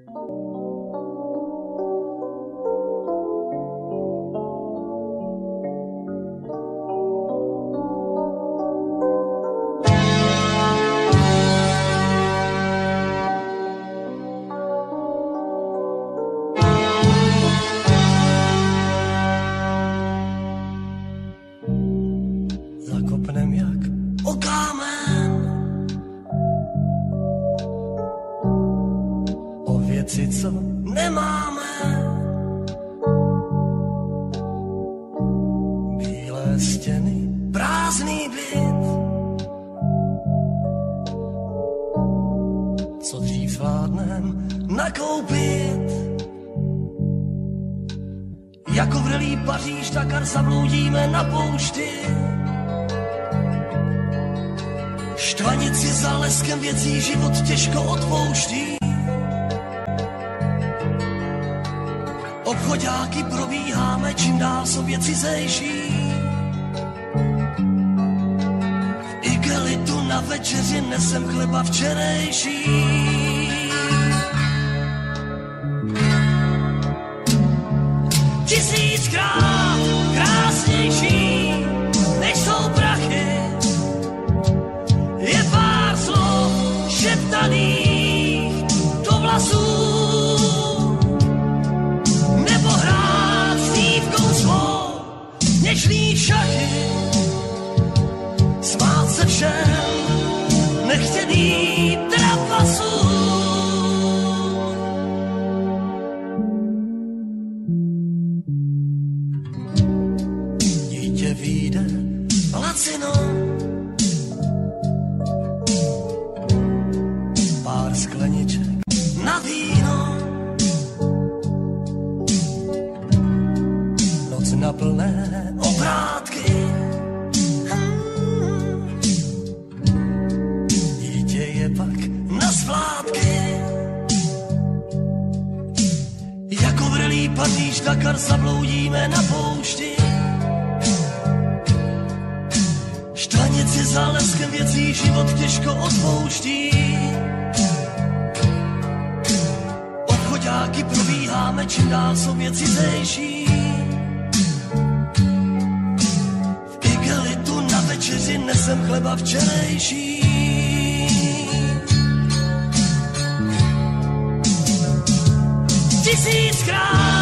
うん obrátky. Dítě je pak na splátky. Jako vrelý Paříž Dakar zabloudíme na poušti. Štvanici za leskem věcí život těžko odpouští. Obchodáky probíháme, čím dál jsou věci zejší. Nesem chleba včerejší. Tisíckrát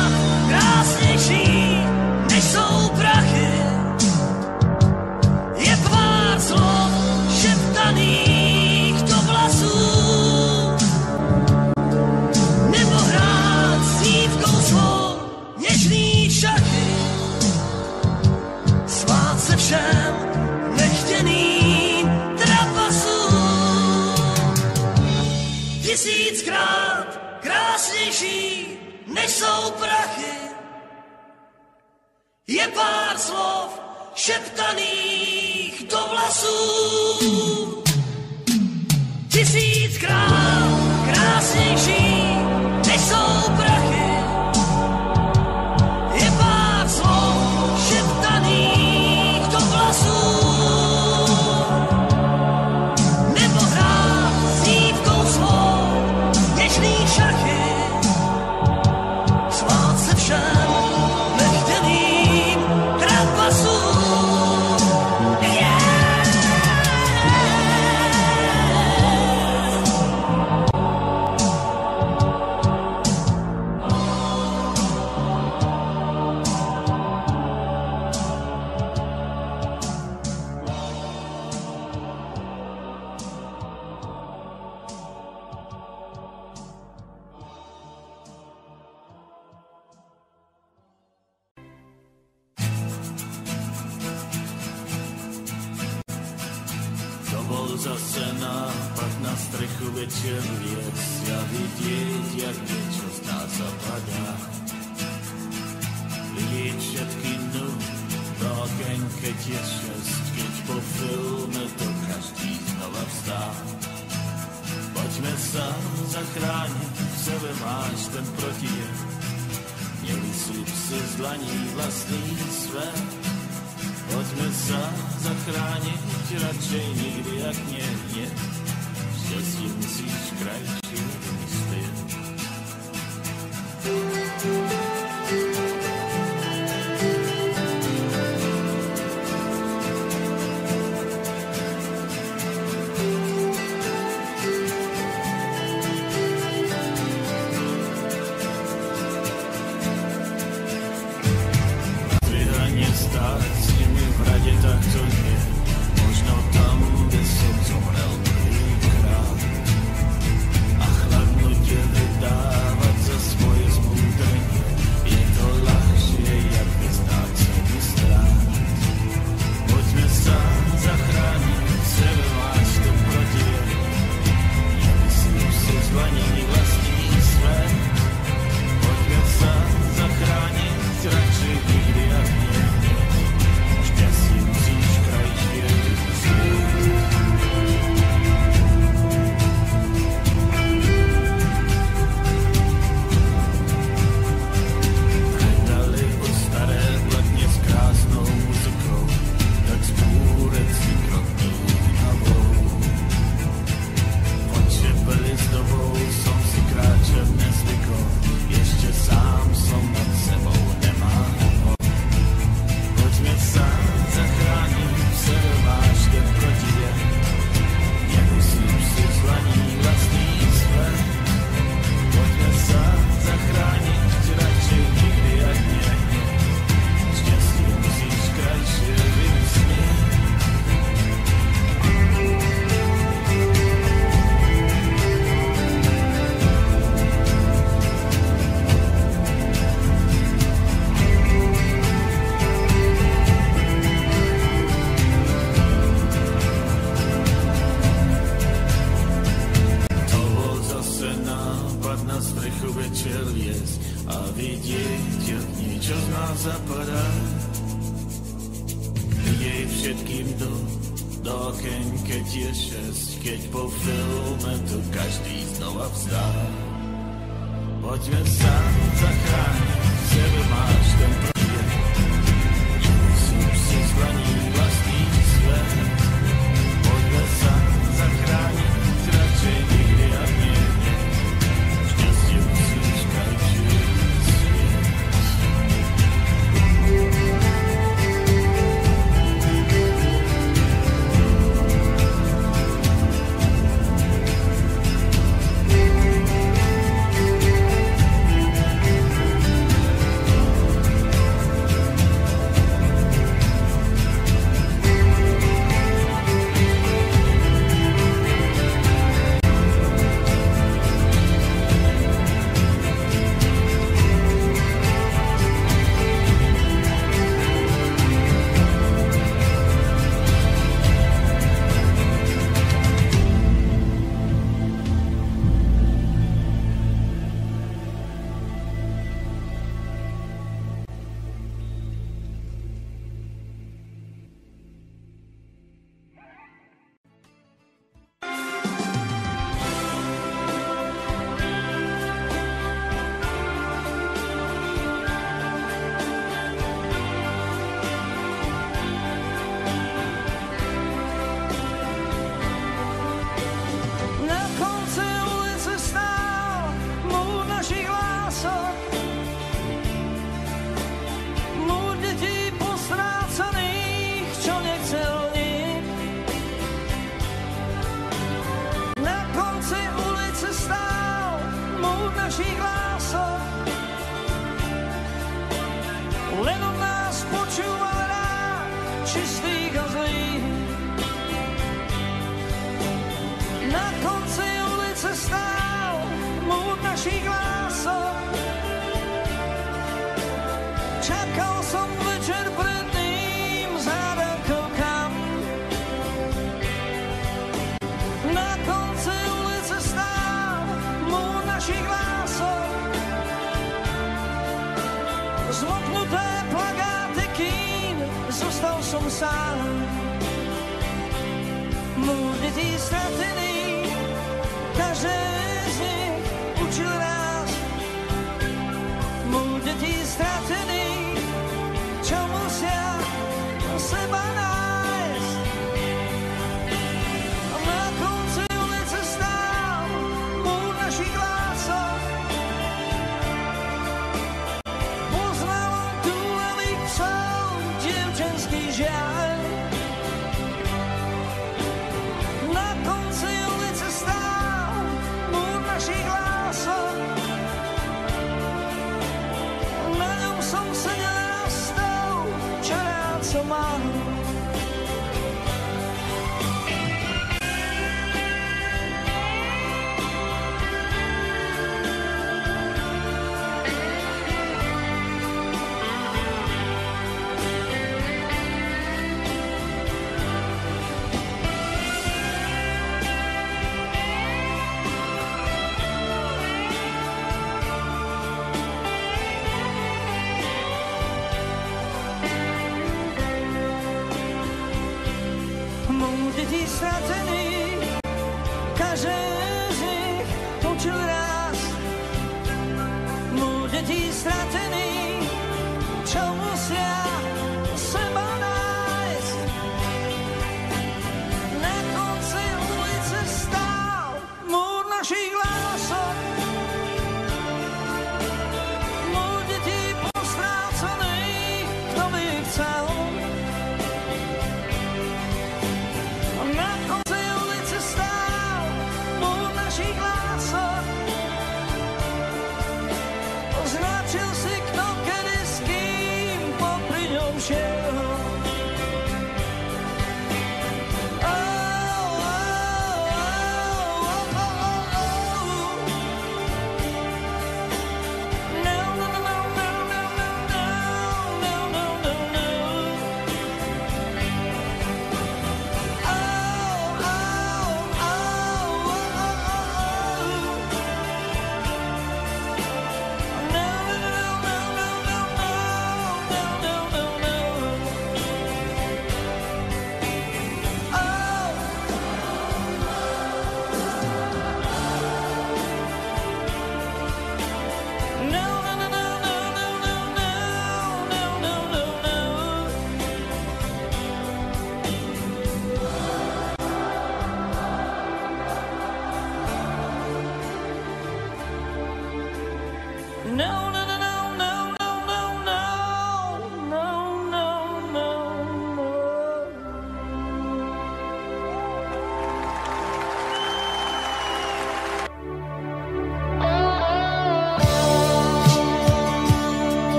pár slov šeptaných do vlasů. Tisíckrát krásnější, zase nápad na strechu večer viesť a vidieť, jak niečo z nás zapadá. Vidieť všetky dnu, do okenke tie šest, keď po filme to každý znova vstá. Poďme sa zachrániť, v sebe máš ten protijev. Nevysyp si z dlaní vlastný svet. wezmę za zachranie, raczej nigdy jak nie, nie. Сейчас я не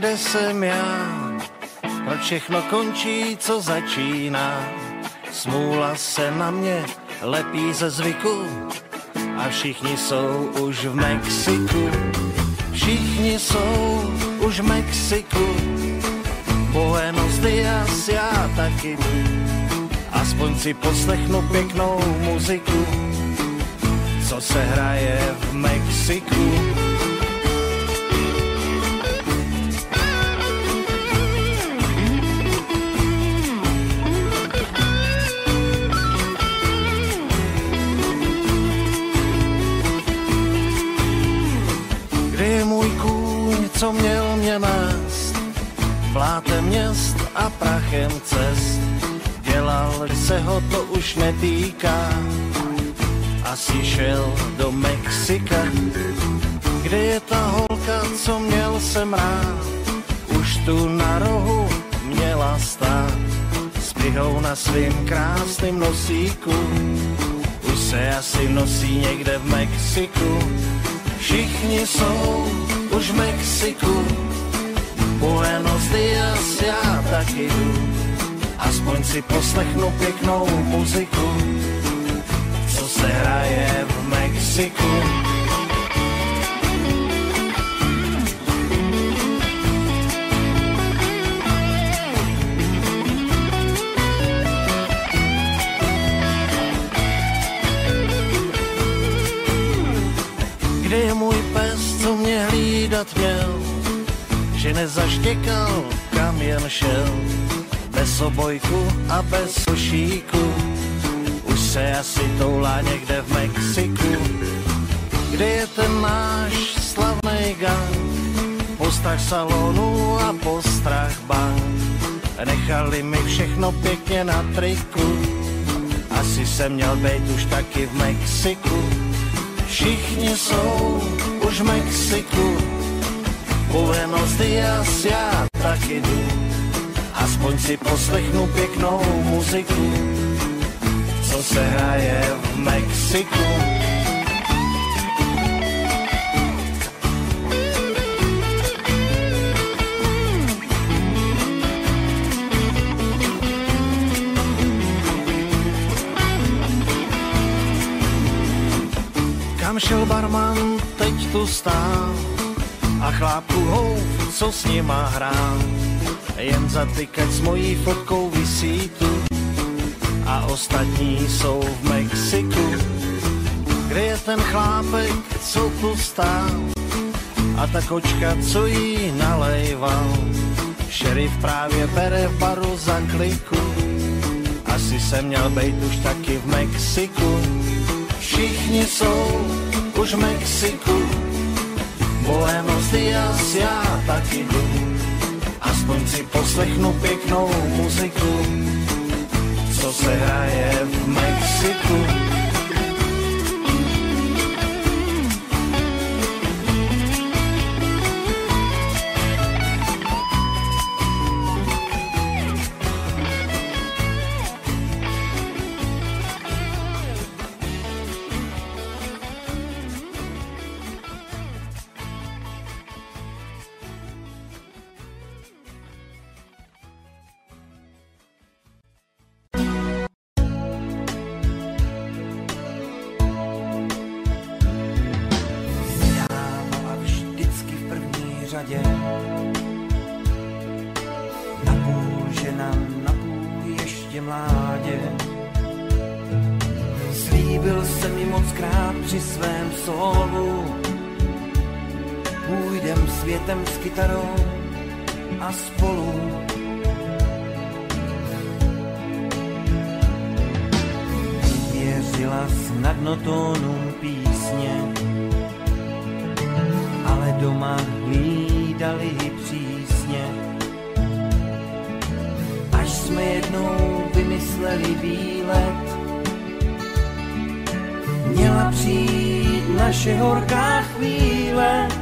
kde jsem já? Proč všechno končí, co začíná? Smůla se na mě lepí ze zvyku a všichni jsou už v Mexiku. Všichni jsou už v Mexiku. Buenos Dias, já taky. Aspoň si poslechnu pěknou muziku, co se hraje v Mexiku. Co měl mě nést? Blátem měst a prachem cest. Dělal, se ho to už netýká. Asi šel do Mexika. Kde je ta holka, co měl jsem rád? Už tu na rohu měla stát. S pihou na svým krásným nosíku. Už se asi nosí někde v Mexiku. Všichni jsou už v Mexiku. Buenos Dias, já taky jdu. Aspoň si poslechnu pěknou muziku, co se hraje v Mexiku. Kde je můj hlídat měl? Že nezaštěkal, kam jen šel. Bez obojku a bez sušíku. Už se asi toulá někde v Mexiku. Kde je ten náš slavný gang? Postrach salonu a postrach bank. Nechali mi všechno pěkně na triku. Asi jsem měl být už taky v Mexiku. Všichni jsou už v Mexiku. Buenos Dias, já taky jdu. Aspoň si poslechnu pěknou muziku, co se hraje v Mexiku. Kam šel barman, teď tu stál a chlápku houf, co s nima hrál. Jen zatykač s mojí fotkou visí tu a ostatní jsou v Mexiku. Kde je ten chlápek, co tu stál a ta kočka, co jí nalejval. Šerif právě bere v baru za kliku, asi jsem měl být už taky v Mexiku. Všichni jsou už v Mexiku, Buenos Dias, já taky jdu. Aspoň si poslechnu pěknou muziku, co se hraje v Mexiku. Světem s kytarou a spolu. Věřila snadno tónům písně, ale doma hlídali přísně. Až jsme jednou vymysleli výlet, měla přijít naše horká chvíle.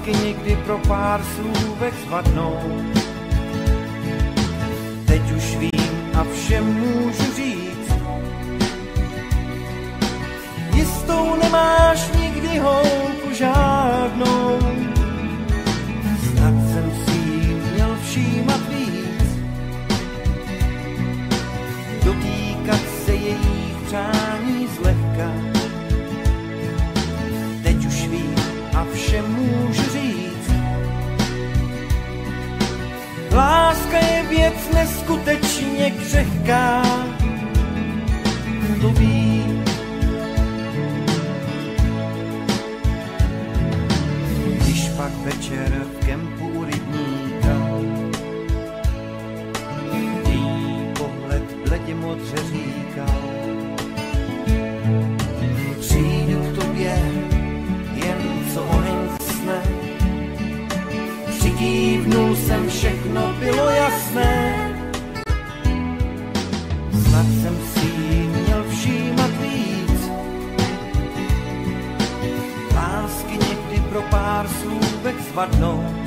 Lásky někdy pro pár slůvek svadnou. Teď už vím a všem můžu říct. Jistou nemáš nikdy holku žádnou. Láska je věc neskutečně křehká. To ví. Když pak večer v kempu u rybníka její pohled bledě modře říkal všechno bylo jasné. Snad jsem si jí měl všímat víc. Lásky někdy pro pár slůvek zvadnou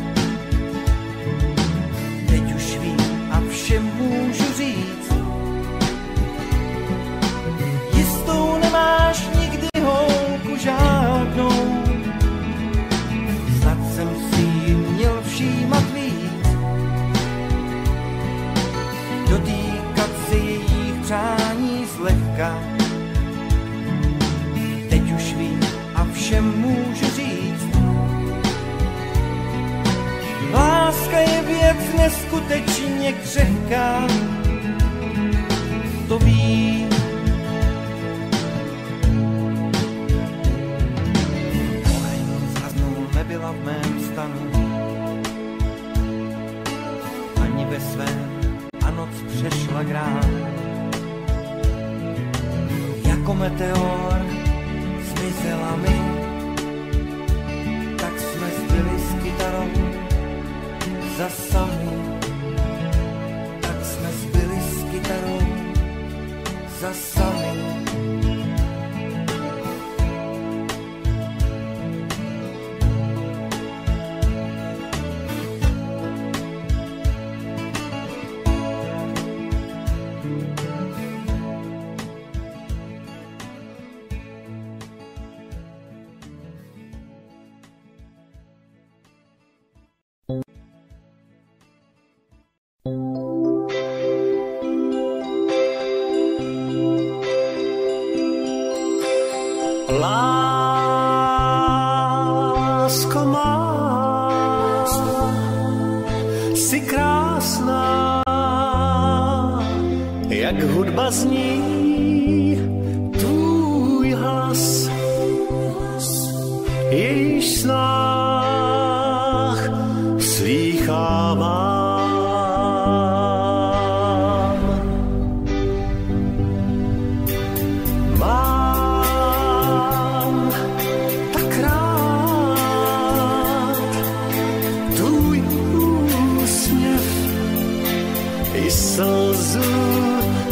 slzu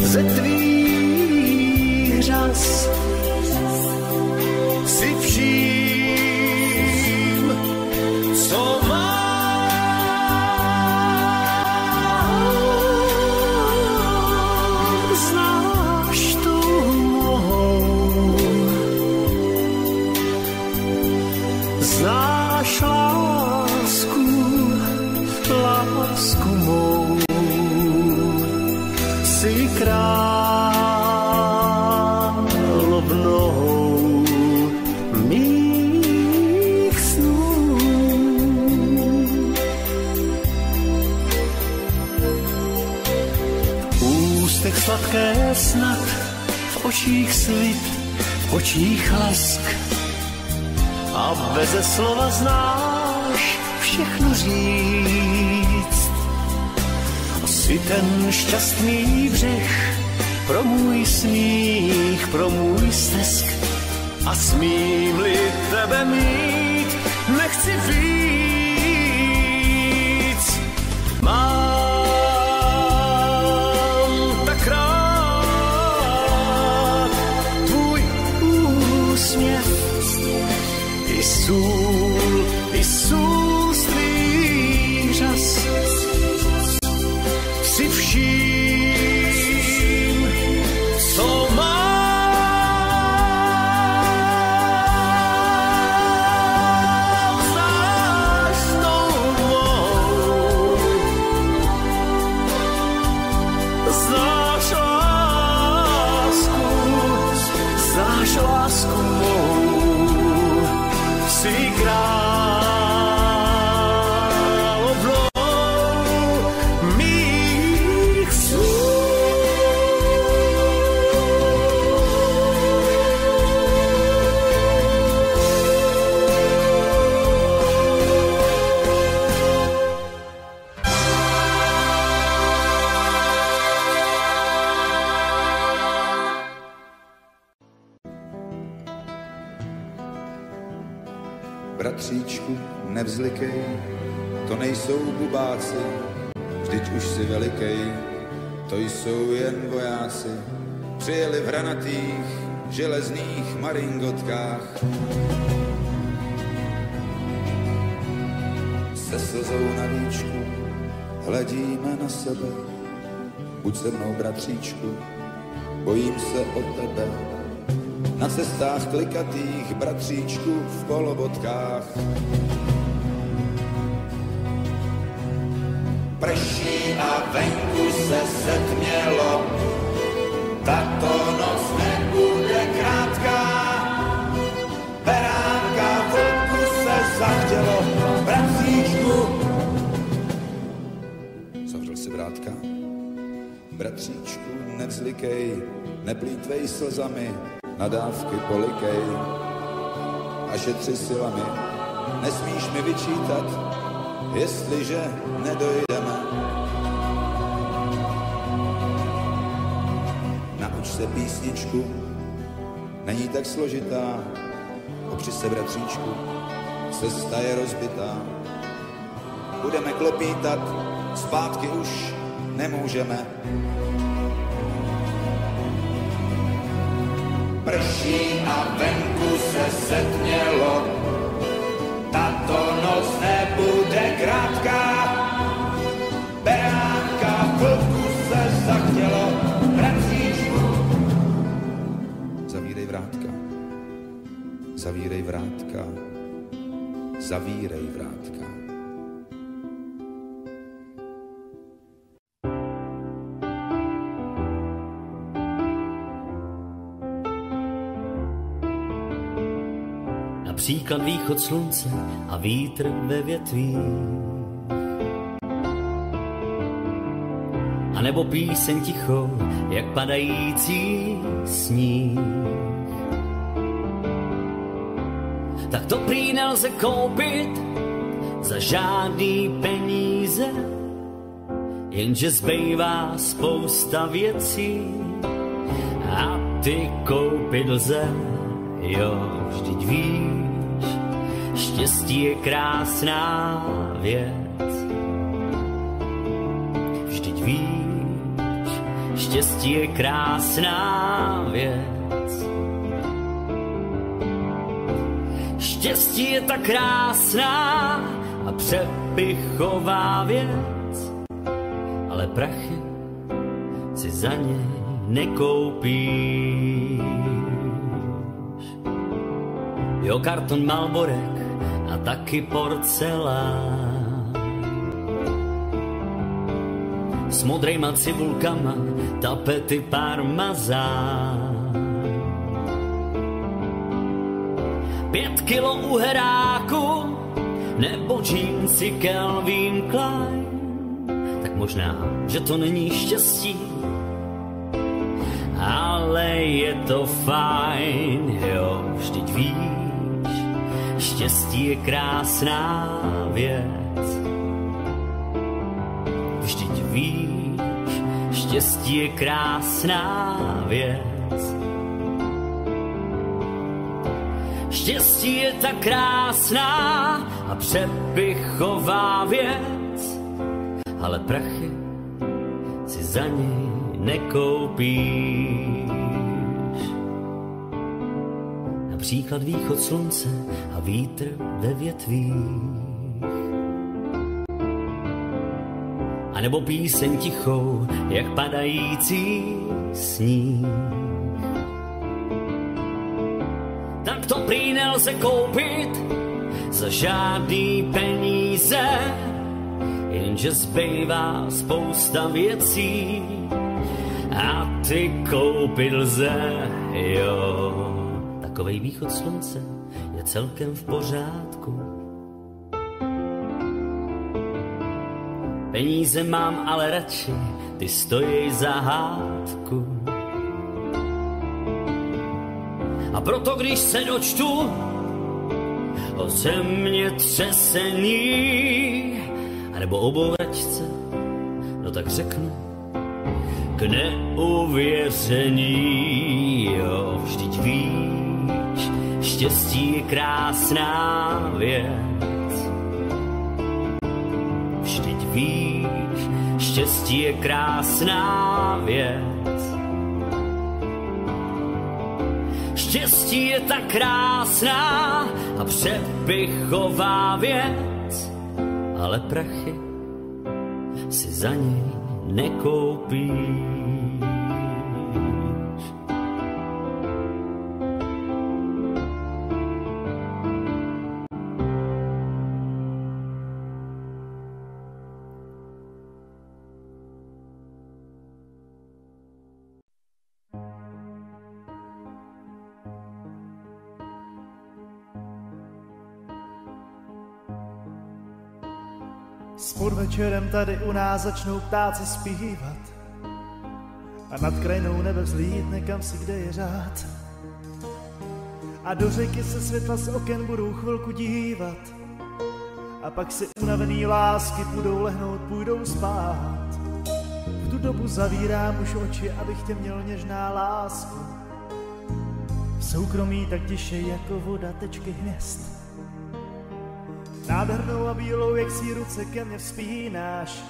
ze tvých řas. Nevzlikej, to nejsou bubáci, vždyť už si velikej, to jsou jen vojáci. Přijeli v hranatých, železných maringotkách. Se slzou na víčku, hledíme na sebe. Buď se mnou, bratříčku, bojím se o tebe. Na cestách klikatých bratříčku v kolobotkách. Venku se setmělo, tato noc nebude krátká. Beránka vlku se zachtělo, bratříčku. Zavřel si vrátka. Bratříčku, nevzlikej, neplýtvej slzami, nadávky polikej a šetři silami. Nesmíš mi vyčítat, jestliže nedojdeme. Písničku, není tak složitá, opři se bratříčku, cesta je rozbitá. Budeme klopítat, zpátky už nemůžeme. Prší a venku se setmělo, tato noc nebude krátká. Zavírej vrátka, zavírej vrátka. Například východ slunce a vítr ve větví. A nebo píseň ticho, jak padající sníh. Tak to prý nelze koupit za žádný peníze, jenže zbývá spousta věcí a ty koupit lze, jo, vždyť víš, štěstí je krásná věc. Vždyť víš, štěstí je krásná věc. Štěstí je tak krásná a přepichová věc, ale prachy si za ně nekoupíš. Jo, karton Malborek a taky porcelán. S modrejma cibulkama, tapety parmazán. Pět kilo uheráku, nebo džínsi Calvin Klein. Tak možná, že to není štěstí, ale je to fajn, jo, vždyť víš, štěstí je krásná věc. Vždyť víš, štěstí je krásná věc. Štěstí je tak krásná a přepichová věc, ale prachy si za ní nekoupíš. Například východ slunce a vítr ve větvích. A nebo píseň tichou, jak padající sníh. Nelze koupit za žádný peníze, jenže zbývá spousta věcí a ty koupit lze, jo. Takovej východ slunce je celkem v pořádku. Peníze mám ale radši, ty stojí za hádku. Proto když se dočtu o země třesení, anebo o bouračce, no tak řeknu, k neuvěření, jo, vždyť víš, štěstí je krásná věc. Vždyť víš, štěstí je krásná věc. Štěstí je tak krásná a přepichová věc, ale prachy si za něj nekoupíš. S podvečerem tady u nás začnou ptáci zpívat a nad krajinou nebe vzlít nekam si, kde je řád. A do řeky se světla z oken budou chvilku dívat a pak si unavený lásky budou lehnout, půjdou spát. V tu dobu zavírám už oči, abych tě měl něžná lásku. V soukromí tak tiše jako voda tečky hvězd. Nádhernou a bílou, jak si ruce ke mně vzpínáš.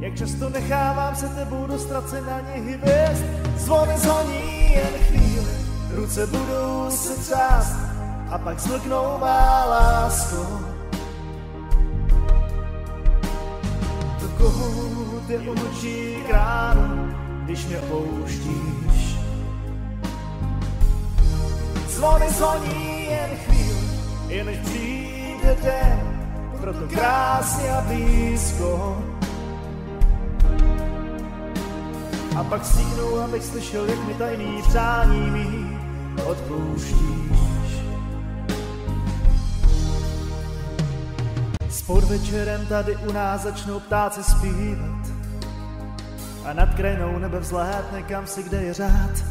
Jak často nechávám se tebou dostat se na ně hvězd. Zvony zvoní jen chvíli, ruce budou se třást a pak smlknou má lásko. To kohout je umlčí kránu, když mě pouštíš. Zvony zvoní jen chvíli, jen přijde den, proto krásně a blízko. A pak stínu, abych slyšel, jak mi tajný přání mý odpouštíš. S podvečerem tady u nás začnou ptáci zpívat a nad krajinou nebe vzlétne kam si, kde je řád.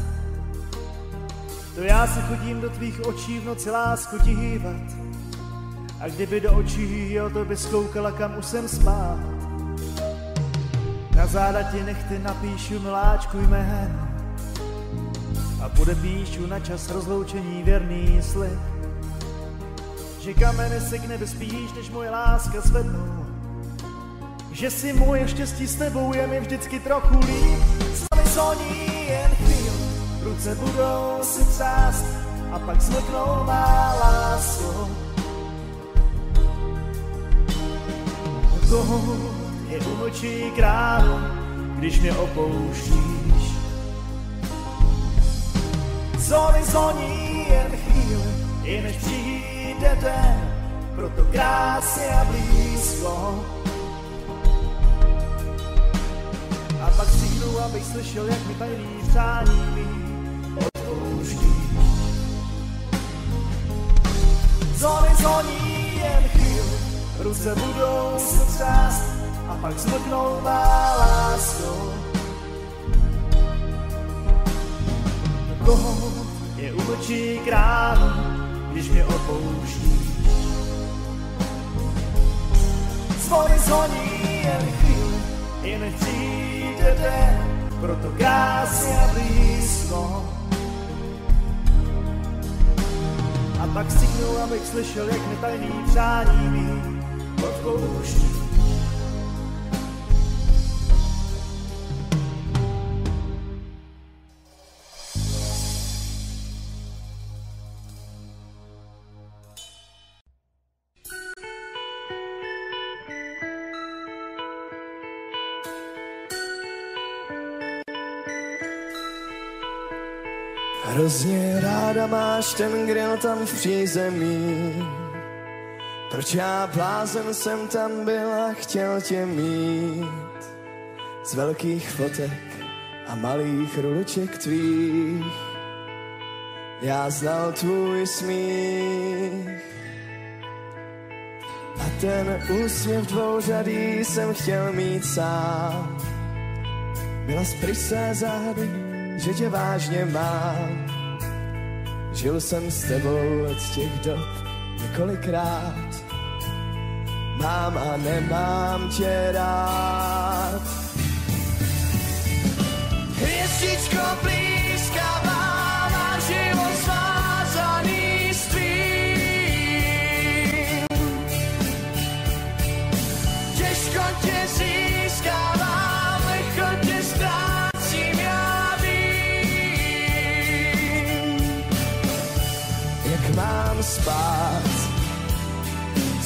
To já se chodím do tvých očí v noci lásku dívat a kdyby do očí o to by skoukala, kam už jsem spát. Na záda ti nechty napíšu miláčku jméno a podepíšu na čas rozloučení věrný slib. Že kameny se k nebi spíš, než moje láska zvednou. Že si moje štěstí s tebou je mi vždycky trochu líp. Sami soní jen chvíl, ruce budou si třást a pak zmlknou má lásko. Toho je umlčí králu, když mě opouštíš. Zóny zvoní jen chvíli, i než přijde den, proto krásně a blízko. A pak přijdu, abych slyšel, jak mi tajný přání mý odpouštíš. Zóny zvoní ruce budou se třást a pak zmlknou má lásko. kód je umlčí král, když mě opouští. Zvony zvoní jen chvíli, jen přijde den, proto krásně a blízko. A pak stiknul, abych slyšel, jak mi tajný přání mý odpouští. Hrozně ráda máš ten grill tam v přízemí. Proč já blázen jsem tam byl a chtěl tě mít. Z velkých fotek a malých ruček tvých. Já znal tvůj smích. A ten úsměv dvouřadý jsem chtěl mít sám. Byla z prysé zády, že tě vážně mám. Žil jsem s tebou od těch dob několikrát. Mám a nemám tě rád. Hvězdičko blízká mám a život svázaný s tvým. Těžko tě získávám, lehko tě ztrácím, já vím. Jak mám spát,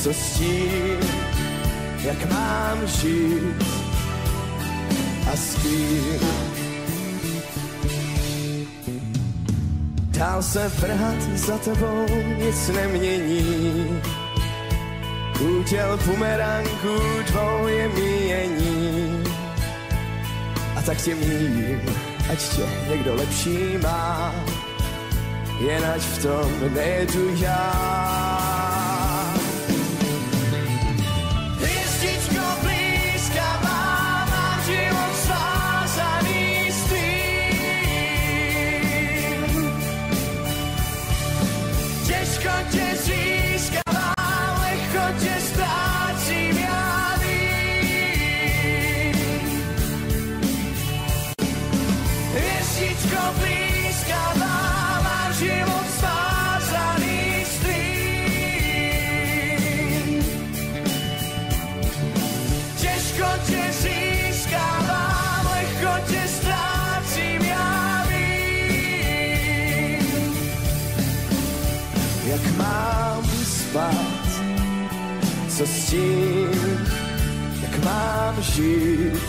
co s tím, jak mám žít a s kým. Dál se vrhat za tebou nic nemění. Úděl bumerangů dvou je míjení. A tak tě mím, ať tě někdo lepší má, jen ať v tom nejedu já. Co s tím, jak mám žít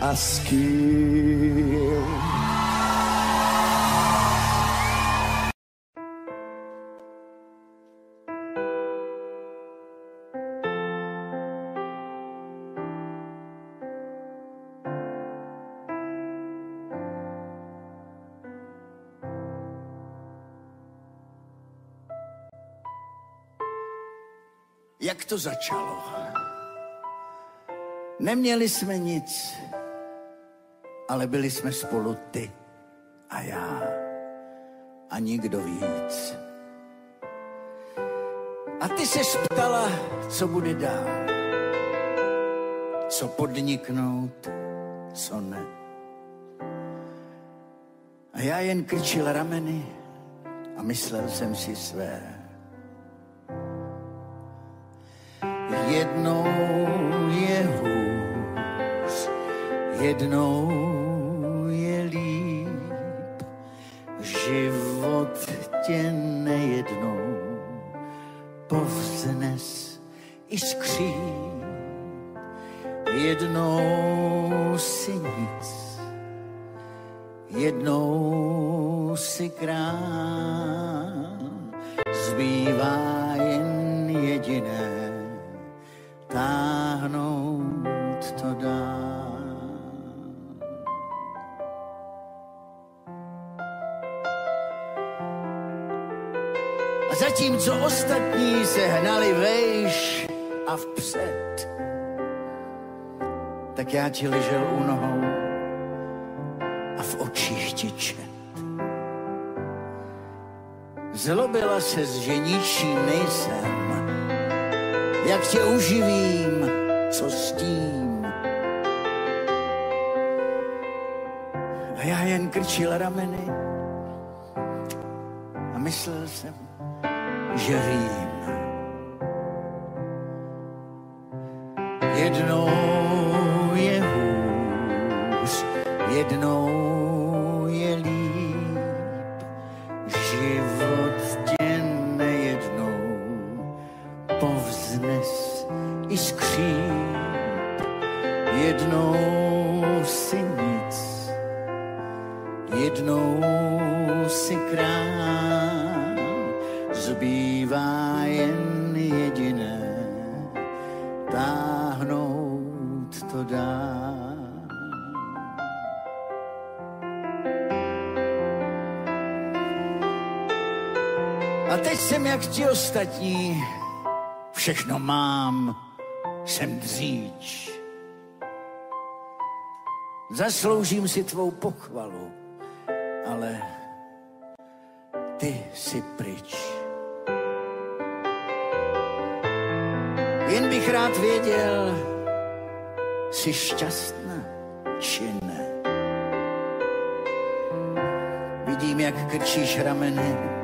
a s kým. Jak to začalo? Neměli jsme nic, ale byli jsme spolu ty a já a nikdo víc. A ty se ptala, co bude dál, co podniknout, co ne. A já jen krčil rameny a myslel jsem si své. Jednou je hůř, jednou je líp. Život tě nejednou povznes i skříp. Jednou si nic, jednou si král. Zbývá jen jediné, to dál. A zatímco ostatní se hnali vejš a vpřed, tak já ti ležel u nohou a v očích ti čet. Zlobila se, že ničím nejsem, jak tě uživím, co s tím. Já jen krčil rameny a myslel jsem, že vím. Jednou je hůř, jednou to dál. A teď jsem jak ti ostatní, všechno mám, jsem dříč. Zasloužím si tvou pochvalu, ale ty si pryč. Jen bych rád věděl, jsi šťastná či ne. Vidím, jak krčíš rameny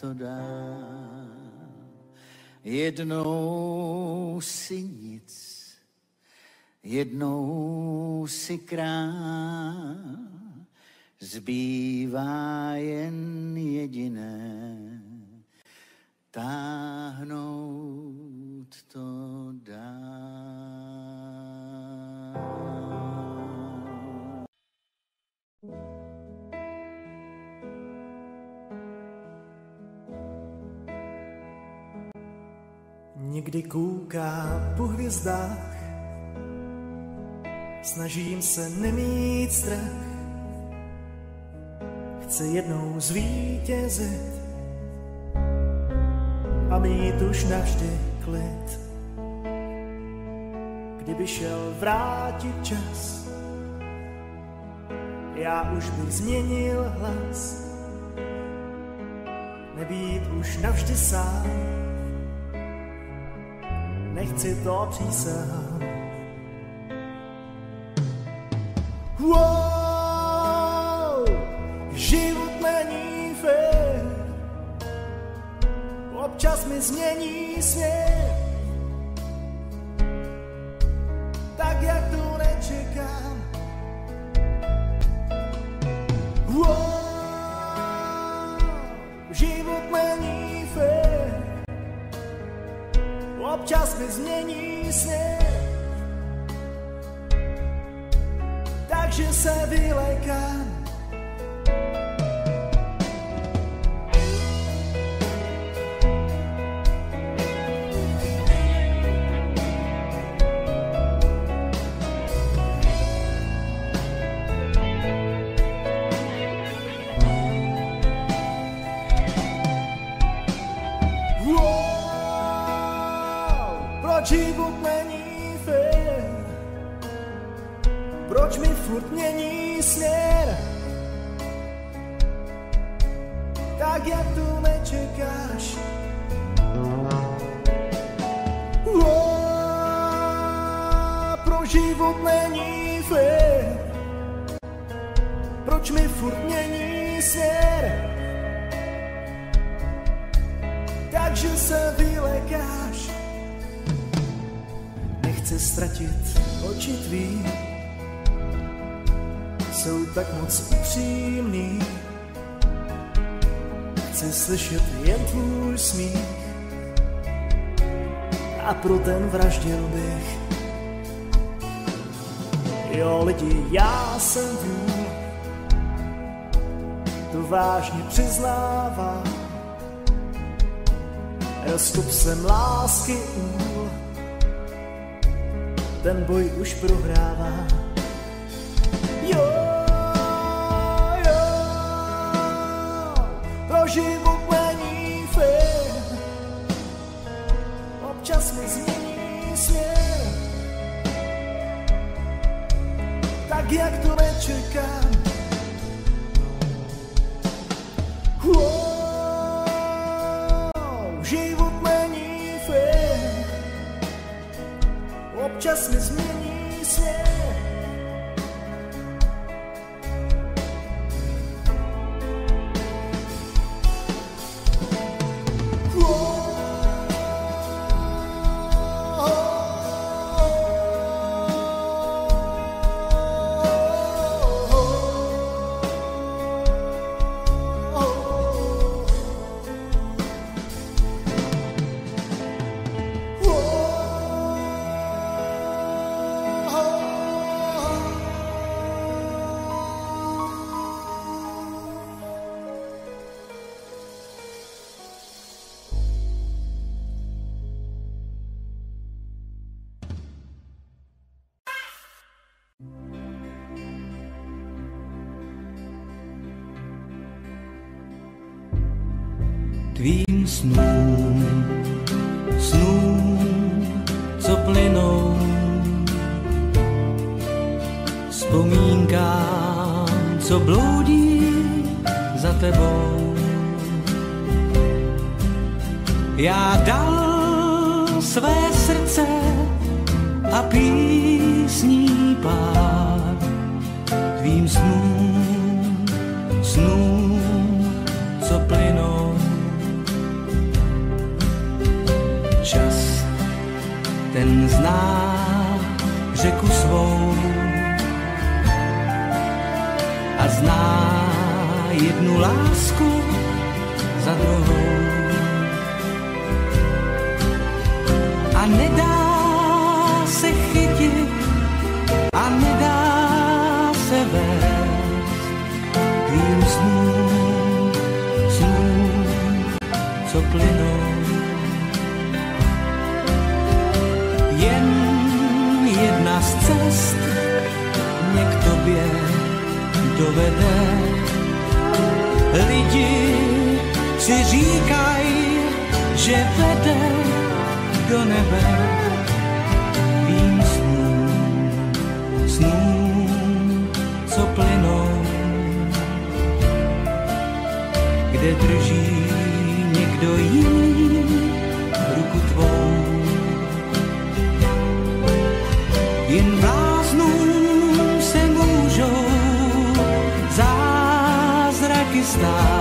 to dál. Jednou si nic, jednou si král. Zbývá jen jediné, táhnout to dál. Někdy kouká po hvězdách, snažím se nemít strach. Chce jednou zvítězit a mít už navždy klid. Kdyby šel vrátit čas, já už bych změnil hlas. Nebýt už navždy sám, nechci to přísahám. Wow, život není fér, občas mi změní svět, furt není fér? Proč mi furt mění směr? Tak jak tu nečekáš? Pro život není fér Proč mi furt mění směr Takže se vylekáš Nechci ztratit oči tvý, jsou tak moc upřímný. Chci slyšet jen tvůj smích a pro ten vraždil bych. Jo lidi, já jsem vůl, to vážně přiznávám. Rozkop jsem lásky úl, ten boj už prohrává. Snům, snům, co plynou, vzpomínkám, co bloudí za tebou. Já dal své srdce a písní pár tvým snům, lá drží někdo jiný ruku tvou. jen bláznům se můžou zázraky stát,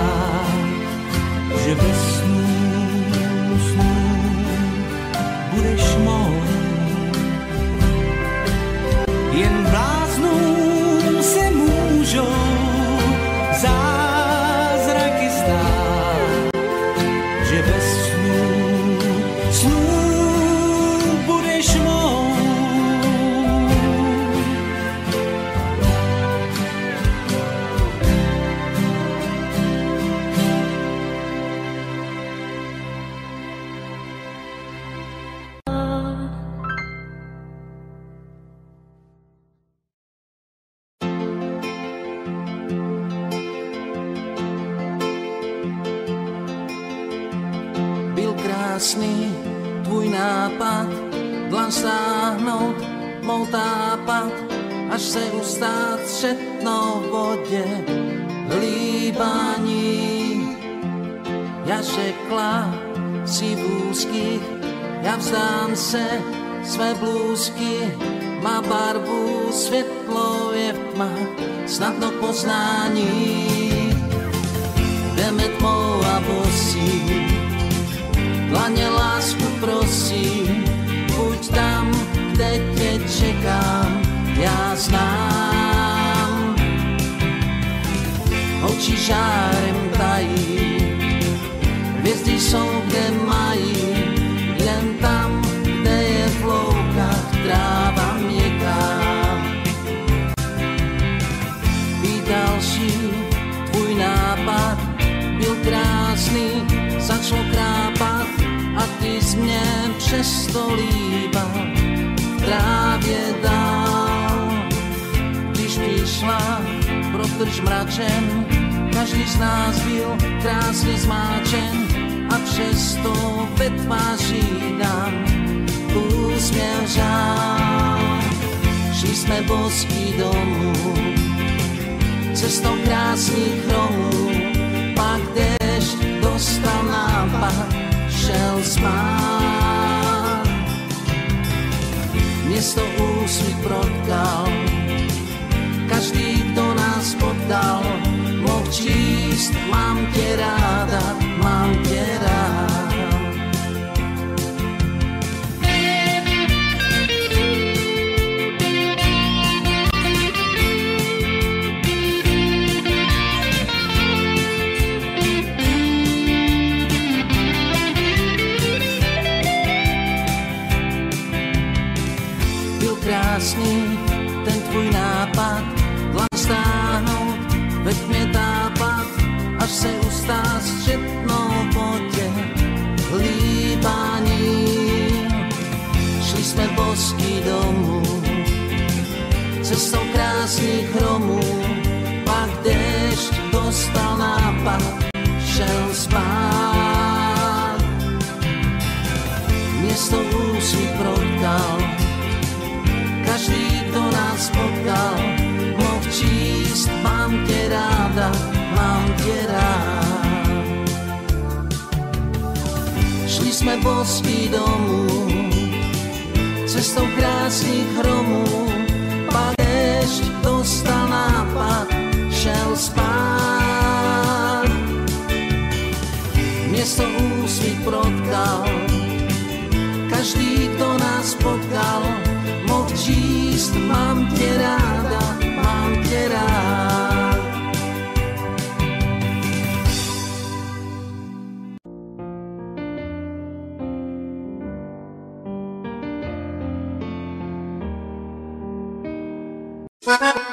Bosky domů, cestou krásných chromů, pak déšť dostal nápad, šel spát. Město úsvit protkal, každý, kdo nás potkal, mohl číst, mám tě ráda, mám tě rád. Cestou krásných chromů, pak déšť dostal nápad, šel spát. Město úsvit protkal, každý, kdo nás potkal, mohl číst, mám tě ráda, mám tě rád. Šli jsme bosky domů, cestou krásných chromů, západ šel spát. Město úsvit protkal, každý, kdo nás potkal, mohl číst, mám tě ráda, mám tě rád. Bye.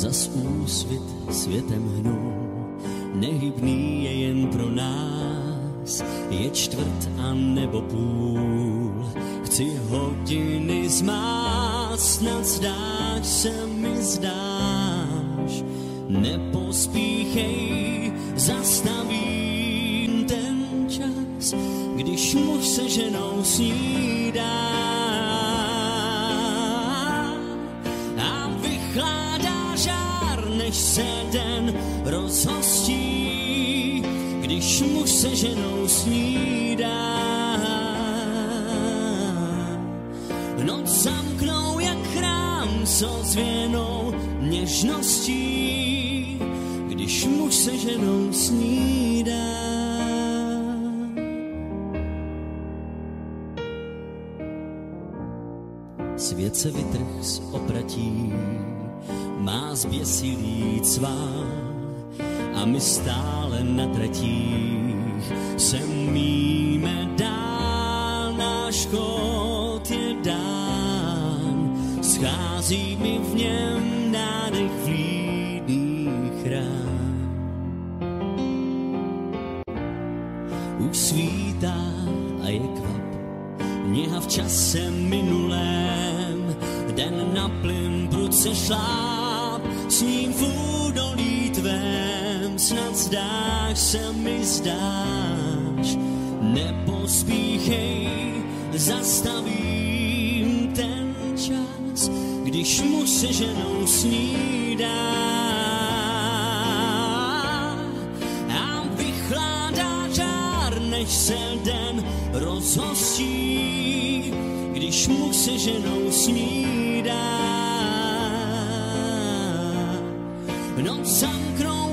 Zas úsvit světem hnu, nehybný je jen pro nás, je čtvrt a nebo půl. Chci hodiny zmát, snad zdáš se mi zdáš. Nepospíchej, zastavím ten čas, když muž se ženou snídá. Rozhostí, když muž se ženou snídá. Noc zamknou jak chrám s ozvěnou něžností, když muž se ženou snídá. Svět se vytrh z opratí, má zběsilý cvá a my stále na tratích se míme dál, náš chod je dán, schází mi v něm nádech vlídných rán. Už svítá a je kvap, něha v čase minulém, den na plyn prudce šláp, zdáš se mi zdáš, nepospíchej, zastavím ten čas, když muž se ženou snídá. A vychládá žár, než se den rozhostí, když muž se ženou snídá. Noc zamknou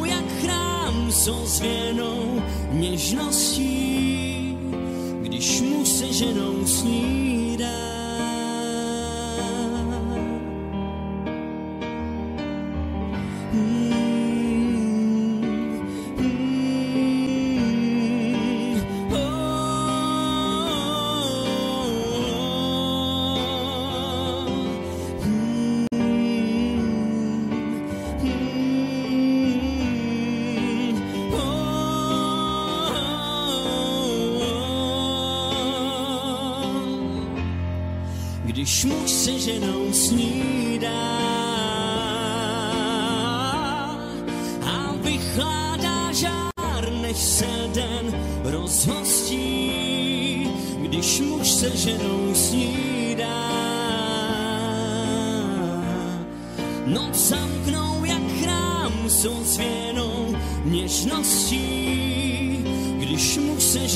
jak chrám s ozvěnou něžností, když muž se ženou snídá.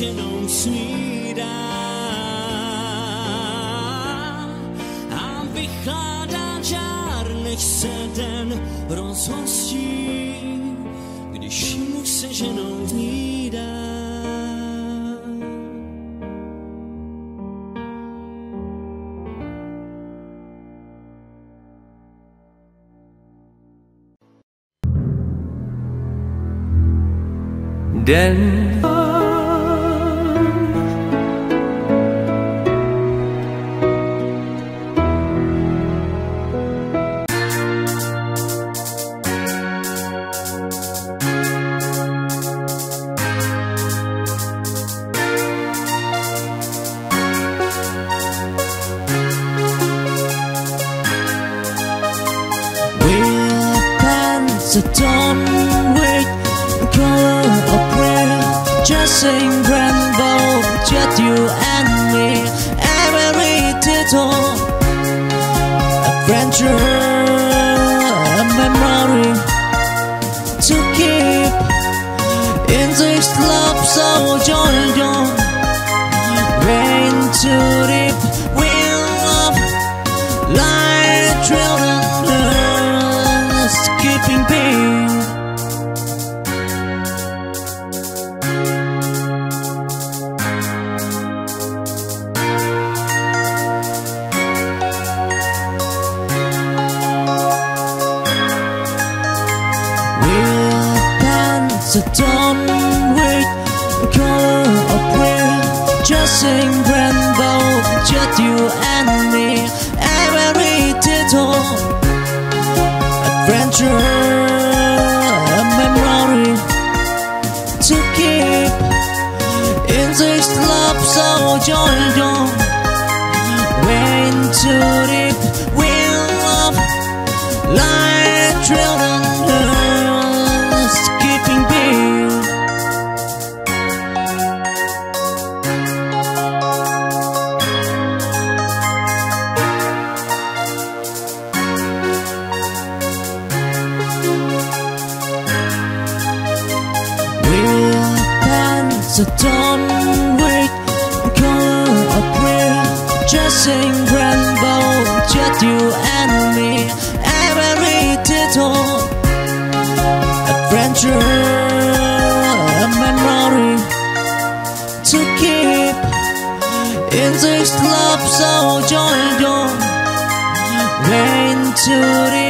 Ženou snídá. A vychládá žár, než se den rozhostí, když muž se ženou snídá. Den Dressing rainbow Just you and me Every little Adventure A memory To keep In this love so joy joy Rain too sing rainbow, just you and me, every little adventure, a memory to keep. In this love so joyful, way too So don't wait, color of prayer Dressing rainbow Just you and me. Every detail Adventure A memory To keep In this love so joy dawn Rain to the